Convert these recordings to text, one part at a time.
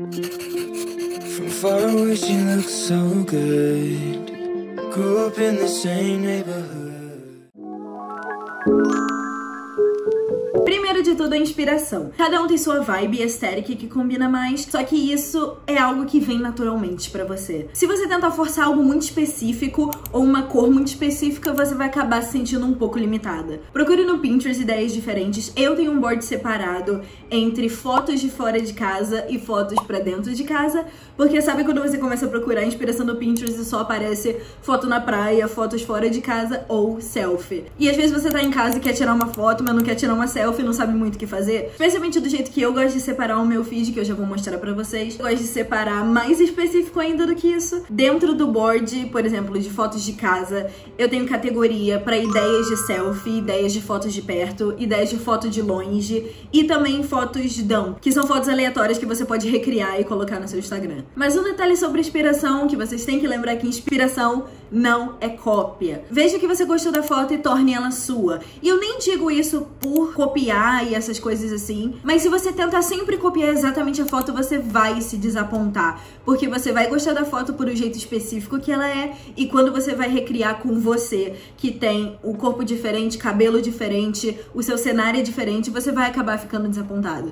From far away she looks so good. Grew up in the same neighborhood. De tudo, a inspiração. Cada um tem sua vibe e aesthetic que combina mais, só que isso é algo que vem naturalmente pra você. Se você tentar forçar algo muito específico ou uma cor muito específica, você vai acabar se sentindo um pouco limitada. Procure no Pinterest ideias diferentes. Eu tenho um board separado entre fotos de fora de casa e fotos pra dentro de casa, porque sabe quando você começa a procurar inspiração no Pinterest e só aparece foto na praia, fotos fora de casa ou selfie. E às vezes você tá em casa e quer tirar uma foto, mas não quer tirar uma selfie, não sabe muito o que fazer. Especialmente do jeito que eu gosto de separar o meu feed, que eu já vou mostrar pra vocês. Eu gosto de separar mais específico ainda do que isso. Dentro do board, por exemplo, de fotos de casa, eu tenho categoria pra ideias de selfie, ideias de fotos de perto, ideias de foto de longe e também fotos de dão, que são fotos aleatórias que você pode recriar e colocar no seu Instagram. Mas um detalhe sobre inspiração, que vocês têm que lembrar que inspiração não é cópia. Veja que você gostou da foto e torne ela sua. E eu nem digo isso por copiar e essas coisas assim, mas se você tentar sempre copiar exatamente a foto, você vai se desapontar, porque você vai gostar da foto por um jeito específico que ela é, e quando você vai recriar com você, que tem o corpo diferente, cabelo diferente, o seu cenário é diferente, você vai acabar ficando desapontado.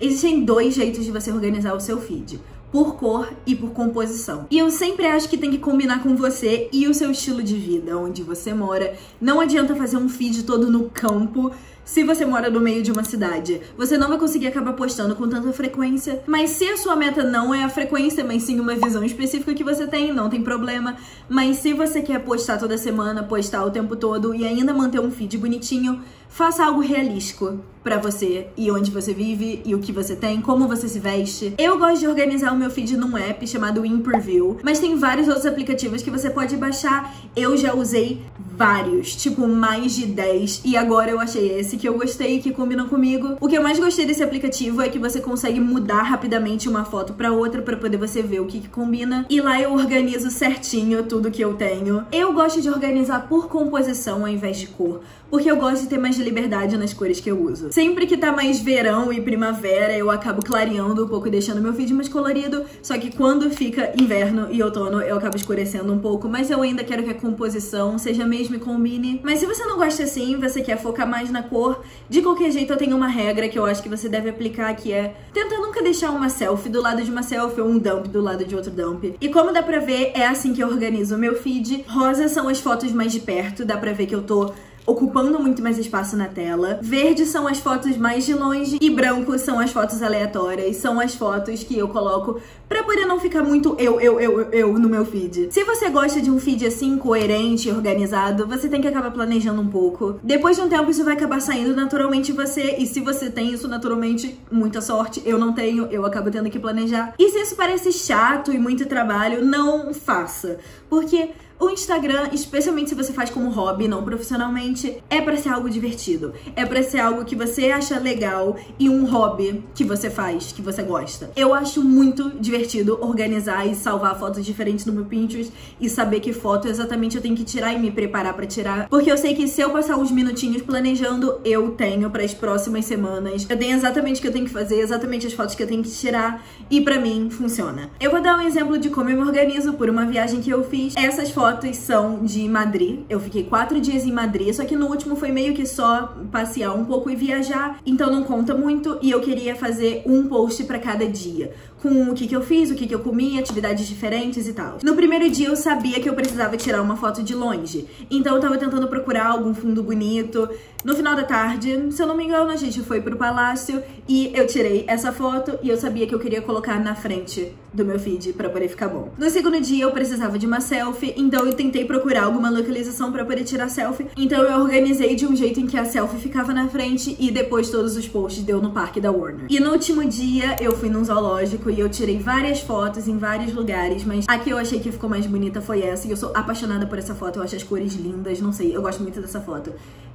Existem dois jeitos de você organizar o seu feed por cor e por composição. E eu sempre acho que tem que combinar com você e o seu estilo de vida, onde você mora. Não adianta fazer um feed todo no campo se você mora no meio de uma cidade. Você não vai conseguir acabar postando com tanta frequência. Mas se a sua meta não é a frequência, mas sim uma visão específica que você tem, não tem problema. Mas se você quer postar toda semana, postar o tempo todo e ainda manter um feed bonitinho, faça algo realístico para você e onde você vive e o que você tem, como você se veste. Eu gosto de organizar o meu feed num app chamado Imperview, mas tem vários outros aplicativos que você pode baixar. Eu já usei vários, tipo mais de 10, e agora eu achei esse que eu gostei, que combina comigo. O que eu mais gostei desse aplicativo é que você consegue mudar rapidamente uma foto para outra para poder você ver o que, que combina. E lá eu organizo certinho tudo que eu tenho. Eu gosto de organizar por composição ao invés de cor, porque eu gosto de ter mais liberdade nas cores que eu uso. Sempre que tá mais verão e primavera, eu acabo clareando um pouco e deixando meu feed mais colorido, só que quando fica inverno e outono, eu acabo escurecendo um pouco, mas eu ainda quero que a composição seja mesmo e combine. Mas se você não gosta assim, você quer focar mais na cor, de qualquer jeito eu tenho uma regra que eu acho que você deve aplicar, que é tenta nunca deixar uma selfie do lado de uma selfie ou um dump do lado de outro dump. E como dá pra ver, é assim que eu organizo o meu feed. Rosa são as fotos mais de perto, dá pra ver que eu tô ocupando muito mais espaço na tela. Verde são as fotos mais de longe e branco são as fotos aleatórias, são as fotos que eu coloco pra poder não ficar muito eu, eu, eu, eu no meu feed. Se você gosta de um feed assim, coerente, organizado, você tem que acabar planejando um pouco. Depois de um tempo isso vai acabar saindo naturalmente você, e se você tem isso naturalmente, muita sorte. Eu não tenho, eu acabo tendo que planejar. E se isso parece chato e muito trabalho, não faça. Porque o Instagram, especialmente se você faz como hobby, não profissionalmente, é para ser algo divertido. É para ser algo que você acha legal e um hobby que você faz, que você gosta. Eu acho muito divertido organizar e salvar fotos diferentes no meu Pinterest e saber que foto exatamente eu tenho que tirar e me preparar para tirar, porque eu sei que se eu passar uns minutinhos planejando, eu tenho para as próximas semanas. Eu tenho exatamente o que eu tenho que fazer, exatamente as fotos que eu tenho que tirar e para mim funciona. Eu vou dar um exemplo de como eu me organizo por uma viagem que eu fiz. Essas fotos fotos são de Madrid. Eu fiquei quatro dias em Madrid, só que no último foi meio que só passear um pouco e viajar, então não conta muito. E eu queria fazer um post para cada dia, com o que, que eu fiz, o que, que eu comi, atividades diferentes e tal. No primeiro dia eu sabia que eu precisava tirar uma foto de longe, então eu tava tentando procurar algum fundo bonito. No final da tarde, se eu não me engano, a gente foi pro palácio e eu tirei essa foto e eu sabia que eu queria colocar na frente do meu feed para poder ficar bom. No segundo dia eu precisava de uma selfie, então eu tentei procurar alguma localização para poder tirar selfie. Então eu organizei de um jeito em que a selfie ficava na frente e depois todos os posts deu no parque da Warner. E no último dia eu fui num zoológico e eu tirei várias fotos em vários lugares, mas a que eu achei que ficou mais bonita foi essa e eu sou apaixonada por essa foto, eu acho as cores lindas, não sei, eu gosto muito dessa foto.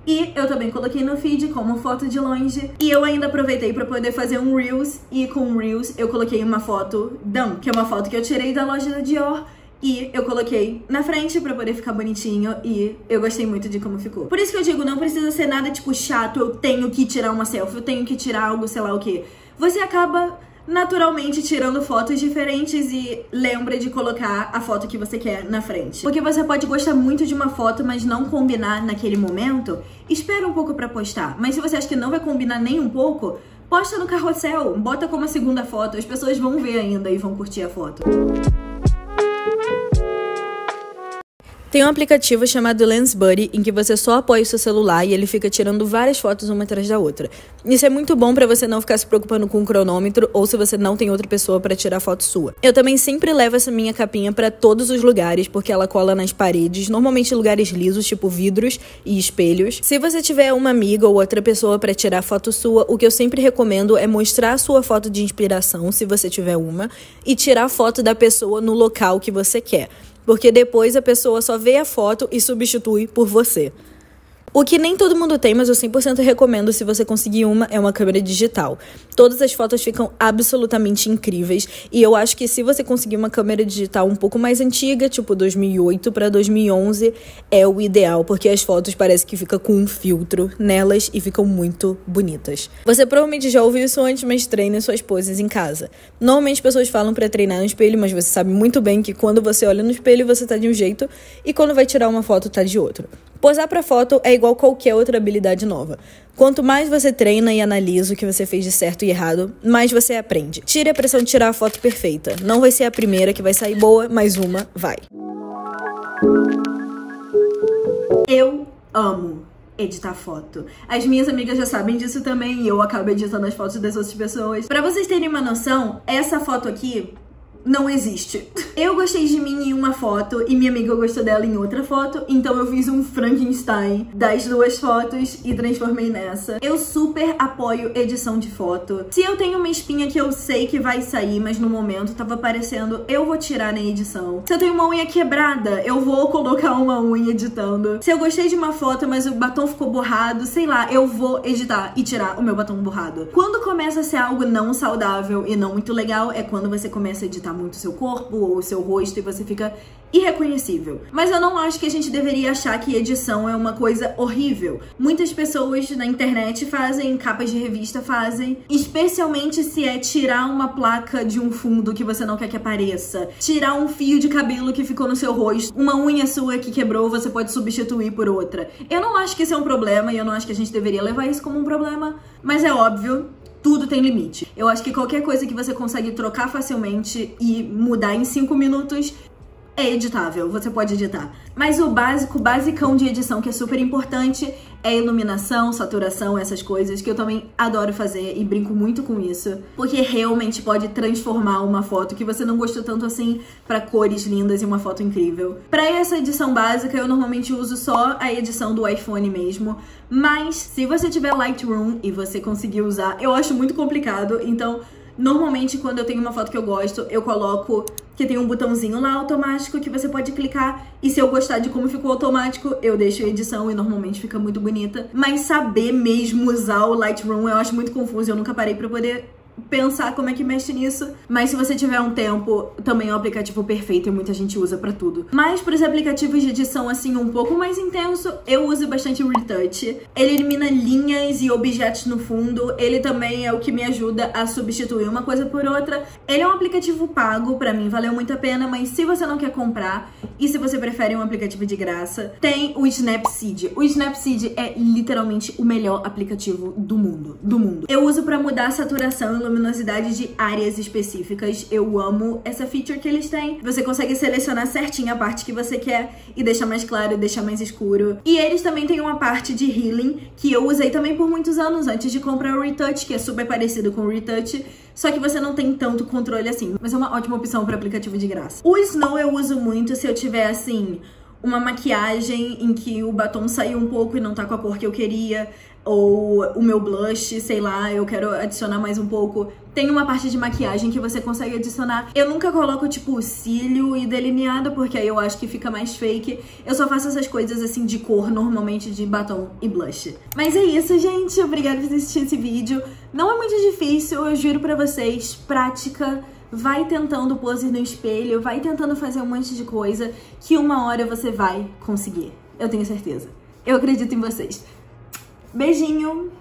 E eu também coloquei no feed como foto de longe. E eu ainda aproveitei para poder fazer um Reels. E com o Reels eu coloquei uma foto Dão, que é uma foto que eu tirei da loja da Dior e eu coloquei na frente pra poder ficar bonitinho e eu gostei muito de como ficou. Por isso que eu digo, não precisa ser nada tipo chato, eu tenho que tirar uma selfie, eu tenho que tirar algo, sei lá o que. Você acaba naturalmente tirando fotos diferentes e lembra de colocar a foto que você quer na frente. Porque você pode gostar muito de uma foto, mas não combinar naquele momento, espera um pouco pra postar. Mas se você acha que não vai combinar nem um pouco, posta no carrossel, bota como a segunda foto, as pessoas vão ver ainda e vão curtir a foto. Tem um aplicativo chamado Lens Buddy em que você só apoia o seu celular e ele fica tirando várias fotos uma atrás da outra. Isso é muito bom para você não ficar se preocupando com o cronômetro ou se você não tem outra pessoa para tirar foto sua. Eu também sempre levo essa minha capinha para todos os lugares porque ela cola nas paredes, normalmente lugares lisos, tipo vidros e espelhos. Se você tiver uma amiga ou outra pessoa para tirar foto sua, o que eu sempre recomendo é mostrar a sua foto de inspiração, se você tiver uma, e tirar foto da pessoa no local que você quer porque depois a pessoa só vê a foto e substitui por você. O que nem todo mundo tem, mas eu 100% recomendo se você conseguir uma, é uma câmera digital. Todas as fotos ficam absolutamente incríveis e eu acho que se você conseguir uma câmera digital um pouco mais antiga, tipo 2008 para 2011, é o ideal, porque as fotos parece que fica com um filtro nelas e ficam muito bonitas. Você provavelmente já ouviu isso antes, mas treine suas poses em casa. Normalmente as pessoas falam para treinar no espelho, mas você sabe muito bem que quando você olha no espelho você tá de um jeito e quando vai tirar uma foto tá de outro. Posar para foto é igual qualquer outra habilidade nova. Quanto mais você treina e analisa o que você fez de certo e errado, mais você aprende. Tire a pressão de tirar a foto perfeita. Não vai ser a primeira que vai sair boa, mas uma vai. Eu amo editar foto. As minhas amigas já sabem disso também e eu acabo editando as fotos das outras pessoas. Para vocês terem uma noção, essa foto aqui não existe. Eu gostei de mim em uma foto e minha amiga gostou dela em outra foto, então eu fiz um Frankenstein das duas fotos e transformei nessa. Eu super apoio edição de foto. Se eu tenho uma espinha que eu sei que vai sair, mas no momento tava aparecendo, eu vou tirar na edição. Se eu tenho uma unha quebrada, eu vou colocar uma unha editando. Se eu gostei de uma foto, mas o batom ficou borrado, sei lá, eu vou editar e tirar o meu batom borrado. Quando começa a ser algo não saudável e não muito legal, é quando você começa a editar muito seu corpo ou seu rosto e você fica irreconhecível. Mas eu não acho que a gente deveria achar que edição é uma coisa horrível. Muitas pessoas na internet fazem, capas de revista fazem, especialmente se é tirar uma placa de um fundo que você não quer que apareça, tirar um fio de cabelo que ficou no seu rosto, uma unha sua que quebrou, você pode substituir por outra. Eu não acho que isso é um problema e eu não acho que a gente deveria levar isso como um problema, mas é óbvio tudo tem limite. Eu acho que qualquer coisa que você consegue trocar facilmente e mudar em 5 minutos é editável, você pode editar. Mas o básico, basicão de edição que é super importante é iluminação, saturação, essas coisas que eu também adoro fazer e brinco muito com isso, porque realmente pode transformar uma foto que você não gostou tanto assim para cores lindas e uma foto incrível. Para essa edição básica, eu normalmente uso só a edição do iPhone mesmo, mas se você tiver Lightroom e você conseguir usar, eu acho muito complicado, então Normalmente, quando eu tenho uma foto que eu gosto, eu coloco que tem um botãozinho lá automático que você pode clicar. E se eu gostar de como ficou automático, eu deixo a edição e normalmente fica muito bonita. Mas saber mesmo usar o Lightroom eu acho muito confuso. Eu nunca parei pra poder pensar como é que mexe nisso. Mas se você tiver um tempo, também é um aplicativo perfeito e muita gente usa para tudo. Mas para os aplicativos de edição assim um pouco mais intenso, eu uso bastante o Retouch. Ele elimina linhas e objetos no fundo. Ele também é o que me ajuda a substituir uma coisa por outra. Ele é um aplicativo pago, para mim valeu muito a pena, mas se você não quer comprar e se você prefere um aplicativo de graça, tem o Snapseed. O Snapseed é literalmente o melhor aplicativo do mundo, do mundo. Eu uso para mudar a saturação e luminosidade de áreas específicas. Eu amo essa feature que eles têm. Você consegue selecionar certinho a parte que você quer e deixar mais claro, deixar mais escuro. E eles também têm uma parte de healing que eu usei também por muitos anos antes de comprar o Retouch, que é super parecido com o Retouch, só que você não tem tanto controle assim. Mas é uma ótima opção para aplicativo de graça. O Snow eu uso muito se eu tiver assim uma maquiagem em que o batom saiu um pouco e não tá com a cor que eu queria, ou o meu blush, sei lá, eu quero adicionar mais um pouco. Tem uma parte de maquiagem que você consegue adicionar. Eu nunca coloco, tipo, cílio e delineado, porque aí eu acho que fica mais fake. Eu só faço essas coisas, assim, de cor, normalmente de batom e blush. Mas é isso, gente. Obrigada por assistir esse vídeo. Não é muito difícil, eu juro pra vocês. Prática vai tentando pose no espelho, vai tentando fazer um monte de coisa que uma hora você vai conseguir. Eu tenho certeza. Eu acredito em vocês. Beijinho!